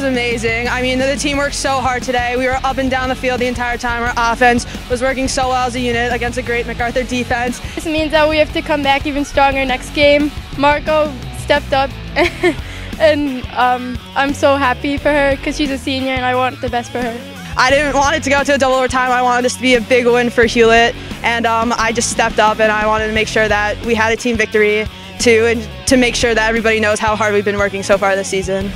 was amazing. I mean, the team worked so hard today. We were up and down the field the entire time. Our offense was working so well as a unit against a great MacArthur defense. This means that we have to come back even stronger next game. Margo stepped up, and um, I'm so happy for her because she's a senior and I want the best for her. I didn't want it to go to a double overtime. I wanted this to be a big win for Hewlett, and um, I just stepped up and I wanted to make sure that we had a team victory too, and to make sure that everybody knows how hard we've been working so far this season.